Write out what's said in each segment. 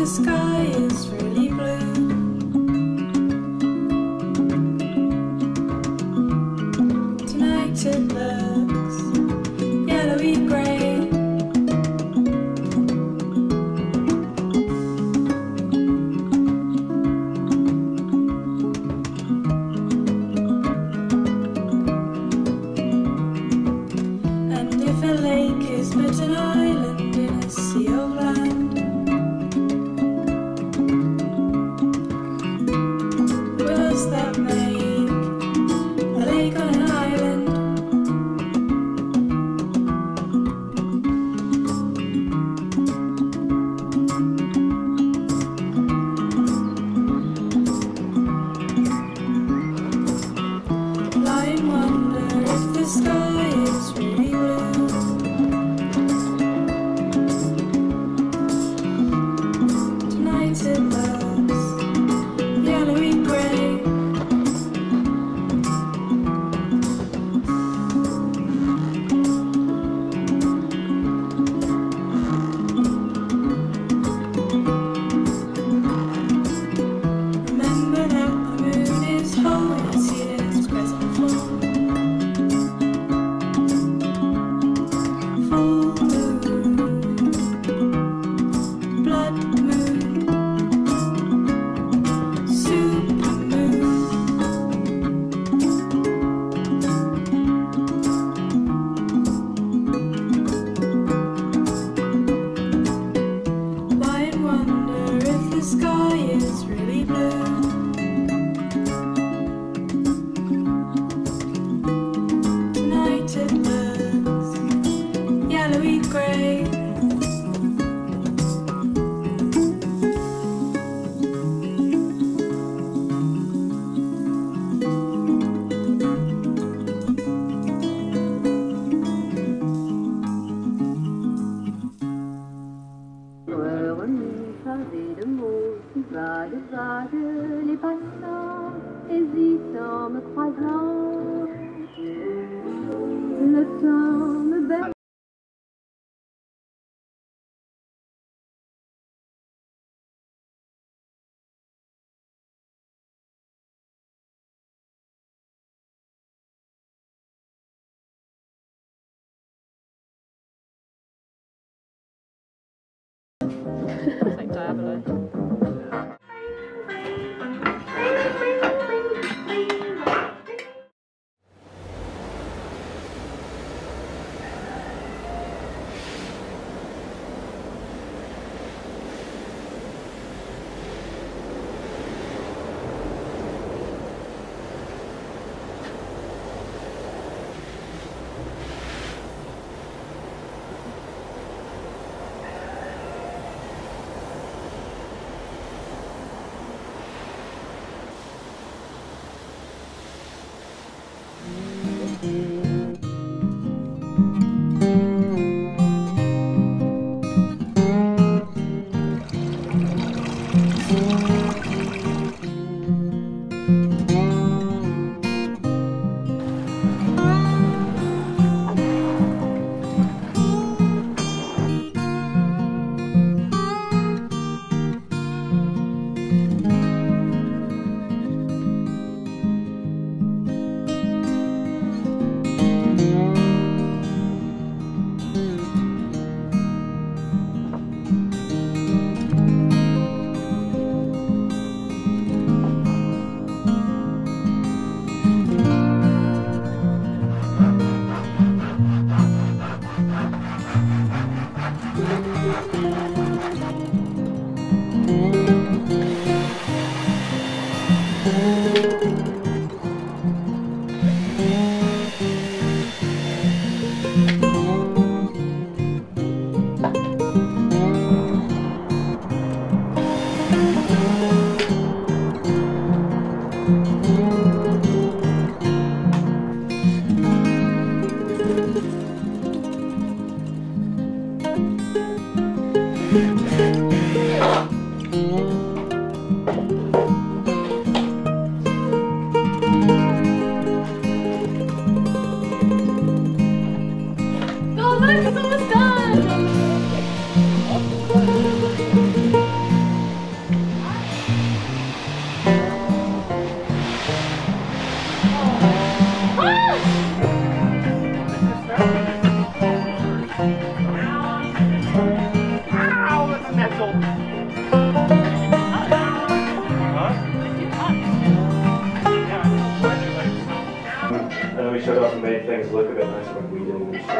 the sky is red. chargé de mots, vague, vague, les passants hésitent en me croisant. Le temps like diabolite.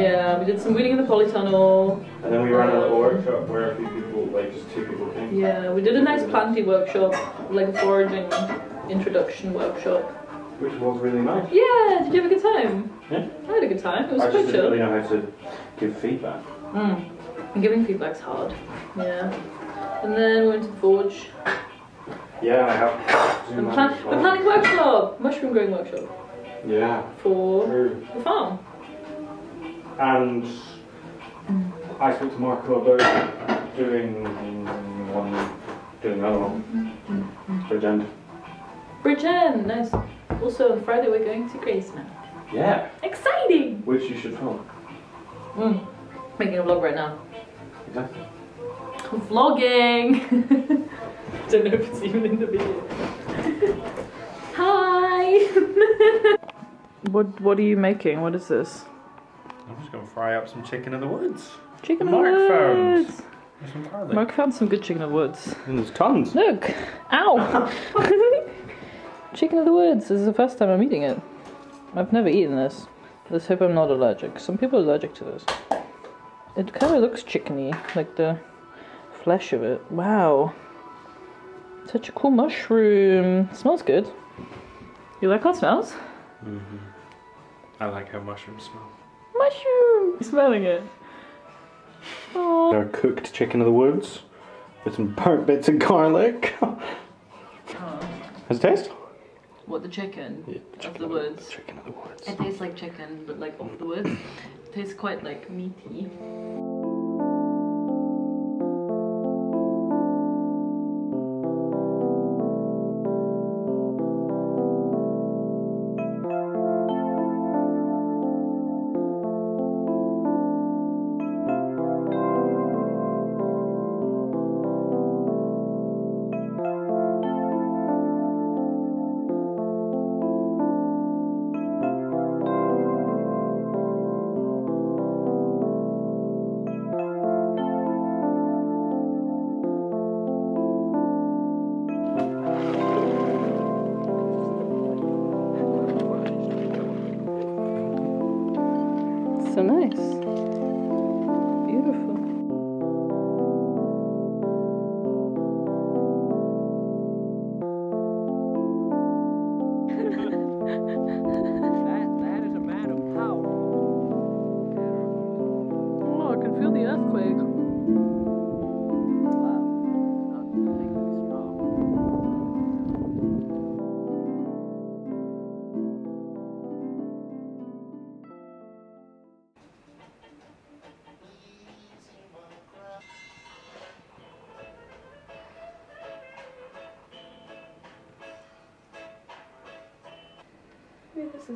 Yeah, we did some weeding in the polytunnel. And then we ran a little workshop where a few people, like just two people came. Yeah, we did a nice planting workshop, like a foraging introduction workshop. Which was really nice. Yeah, did you have a good time? Yeah. I had a good time. It was I quite just didn't really know how to give feedback. Mm. And giving feedback's hard. Yeah. And then we went to the forge. Yeah, I have. Zoom And out plan- the planting workshop! Mushroom growing workshop. Yeah, For true. the farm. And I spoke to Marco about doing one, doing another one for agenda. Bridgend, nice. Also on Friday we're going to Gracemount. Yeah, Exciting! which you should film. Mm. Making a vlog right now. Exactly. Vlogging! Don't know if it's even in the video. Hi! what what are you making? What is this? I'm just gonna fry up some chicken in the woods. Chicken in the found. woods. Some. Mark found some good chicken in the woods. And there's tons. Look! Ow! chicken of the woods. This is the first time I'm eating it. I've never eaten this. Let's hope I'm not allergic. Some people are allergic to this. It kind of looks chickeny, like the flesh of it. Wow. Such a cool mushroom. smells good. You like how it smells? Mhm. I like how mushrooms smell. Mushroom! You smelling it? Oh. Our cooked chicken of the woods with some burnt bits of garlic. Has it taste? What, the chicken? Yeah, Of the woods. Chicken of the woods. It tastes like chicken, but like off the woods. It tastes quite like meaty.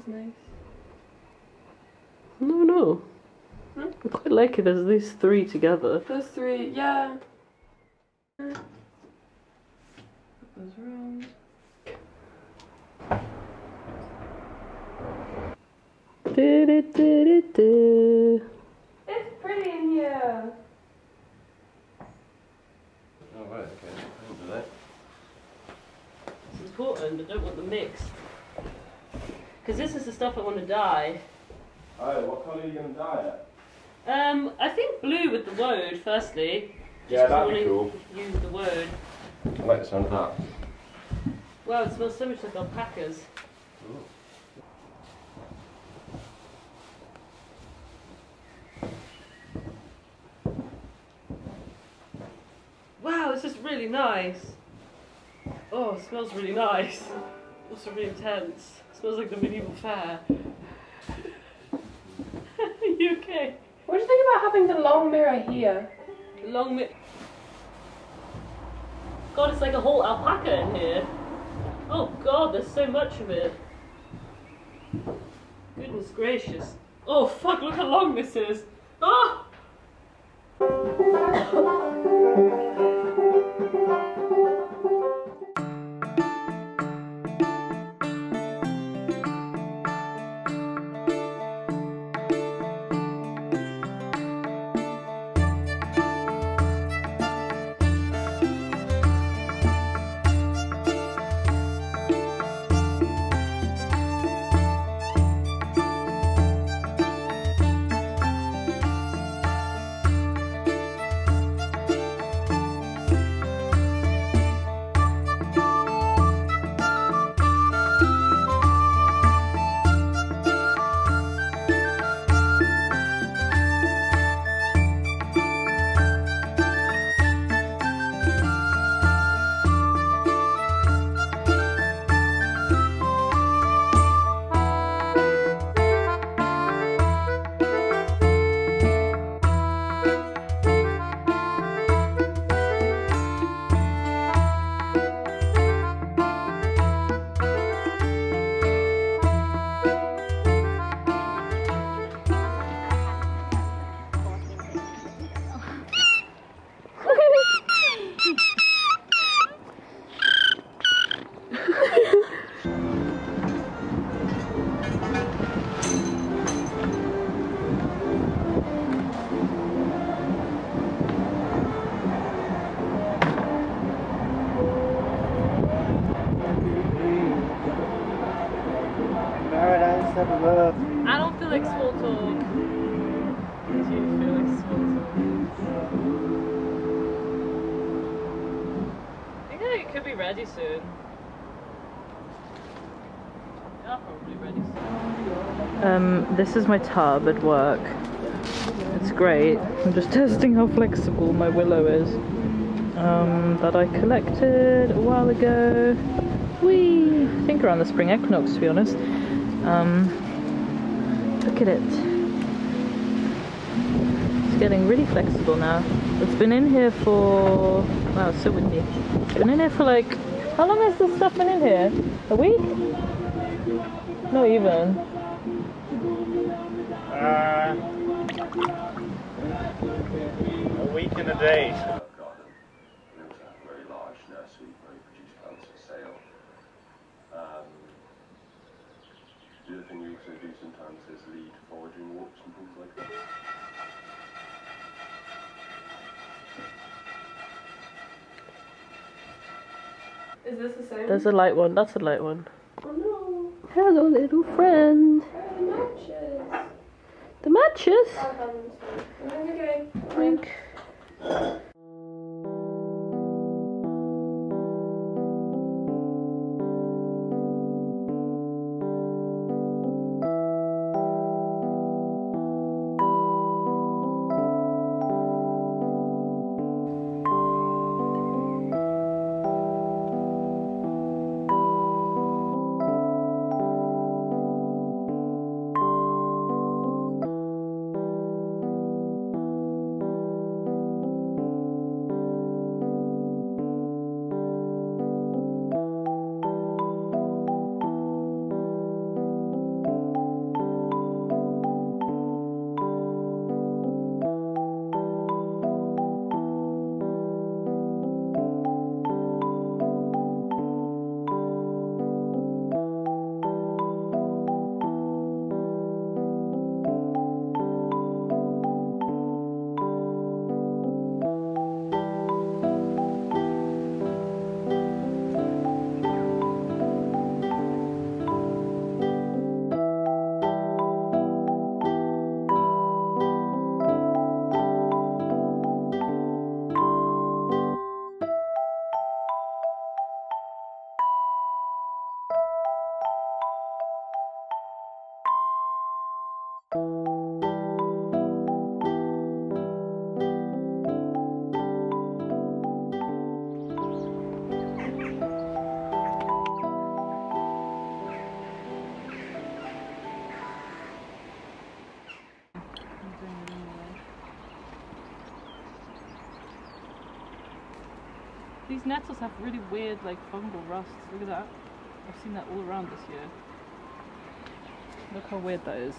Maybe nice. No, no. I hmm? quite like it. There's these three together. Those three, yeah. Goes round. Du-du-du-du-du. It's pretty in here. Oh, right, okay. I didn't know that. It's important. I don't want them mixed. Because this is the stuff I want to dye. Oh, what colour are you going to dye it? Um, I think blue with the woad, firstly. Yeah, Just that'd be cool. Use the word. I like the sound of that. Wow, it smells so much like alpacas. Wow, this is really nice. Oh, it smells really nice. Also really intense. It smells like the medieval fair. Are you okay? What do you think about having the long mirror here? Long mi- God, it's like a whole alpaca in here. Oh God, there's so much of it. Goodness gracious. Oh fuck, look how long this is. Ah! Could be ready soon. Um, this is my tub at work. It's great. I'm just testing how flexible my willow is. Um, that I collected a while ago. Whee! I think around the spring equinox, to be honest. Um, look at it. It's getting really flexible now. It's been in here for wow, it's so windy. It's been in here for like how long has this stuff been in here? A week? Not even. Uh, a week and a day. garden. We also have a very large nursery where we produce plants for sale. Um, the other thing we also do sometimes is lead foraging walks and things like that. Is this the same? There's a light one. That's a light one. Oh no. Hello, little friend. The matches. The matches. I'll have them soon. Okay. These nettles have really weird, like fungal rusts. Look at that. I've seen that all around this year. Look how weird that is.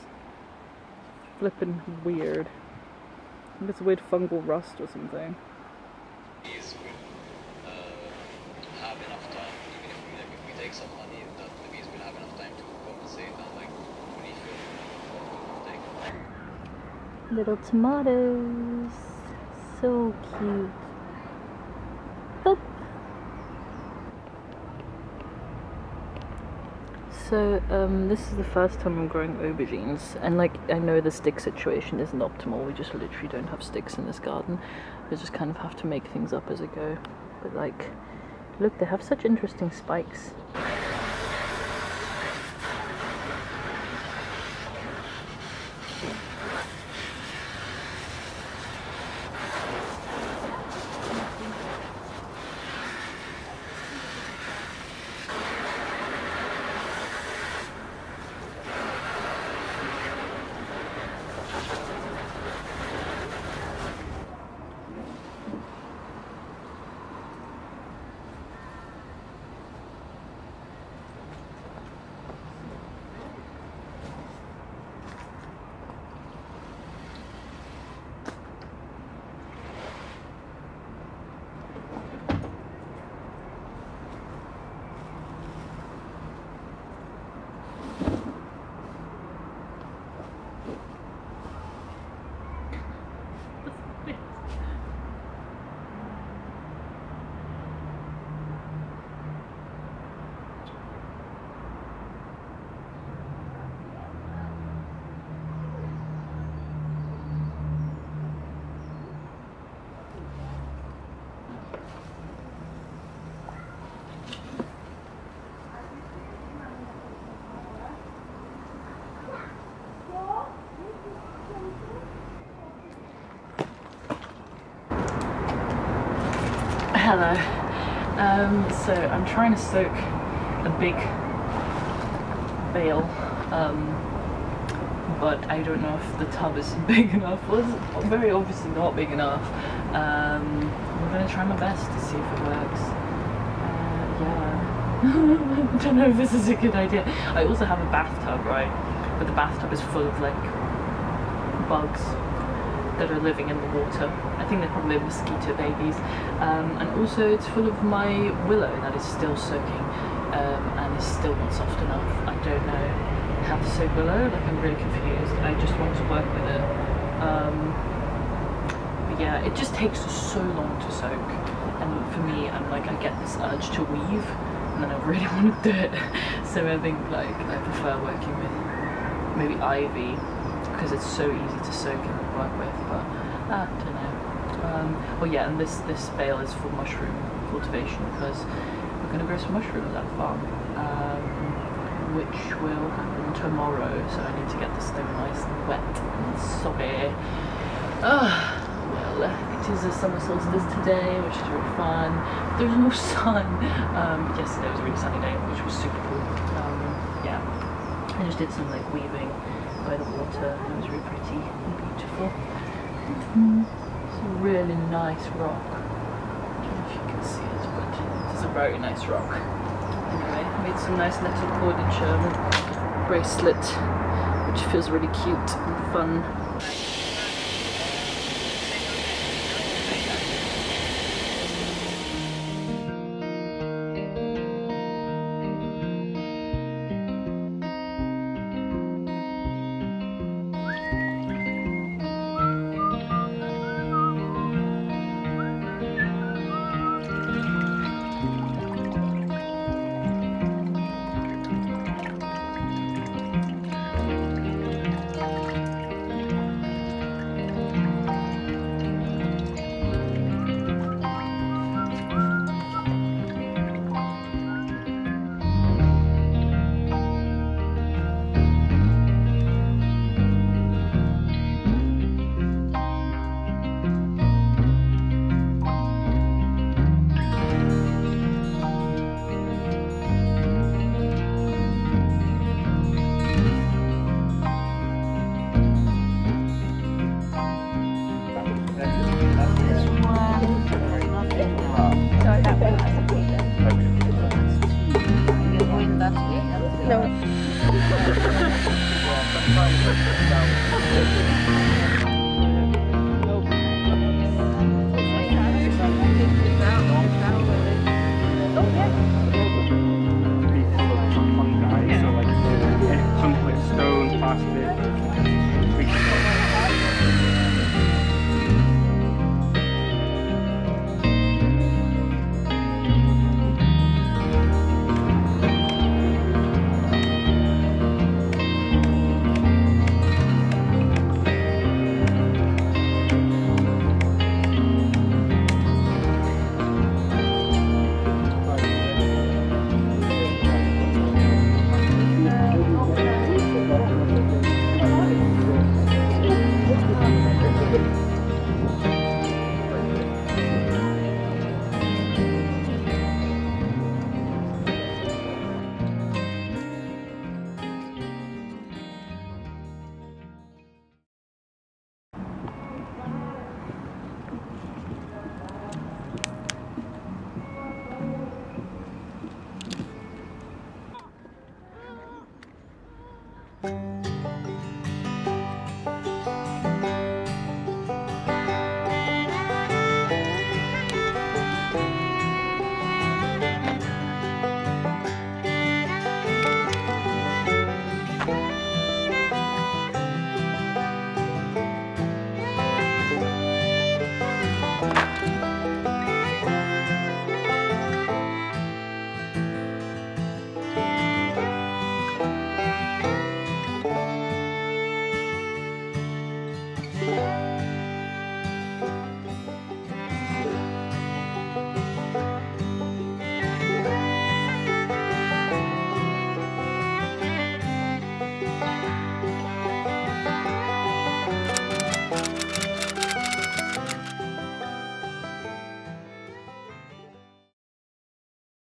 Flippin' weird. I think it's a weird fungal rust or something. These will uh, have enough time, even if we, like, if we take some money, that the bees will have enough time to compensate and like refill what take. Little tomatoes. So cute. Boop. So, um, this is the first time I'm growing aubergines, and like, I know the stick situation isn't optimal. We just literally don't have sticks in this garden. We just kind of have to make things up as I go. But, like, look, they have such interesting spikes. Hello. Um, so I'm trying to soak a big bale, um, but I don't know if the tub is big enough. Well, it's very obviously not big enough. Um, I'm gonna try my best to see if it works. Uh, yeah. I don't know if this is a good idea. I also have a bathtub, right? But the bathtub is full of like bugs that are living in the water. I think they're probably mosquito babies. Um, and also it's full of my willow that is still soaking um, and is still not soft enough. I don't know how to soak willow, like I'm really confused. I just want to work with it. Um, but yeah, it just takes so long to soak. And for me, I'm like, I get this urge to weave and then I really want to do it. So I think like I prefer working with maybe ivy because it's so easy to soak and work with. But ah, I don't know. Um, well, yeah, and this this bale is for mushroom cultivation because we're going to grow some mushrooms at the farm, um, which will happen tomorrow. So I need to get this thing nice and wet and soggy. Well, it is a summer solstice today, which is really fun. There's no sun. Um, yesterday was a really sunny day, which was super cool. Um, yeah, I just did some like weaving by the water it was really pretty and beautiful. It's a really nice rock. I don't know if you can see it, but it is a very nice rock. Anyway, I made some nice little Sherman bracelet, which feels really cute and fun. 我很快就会知。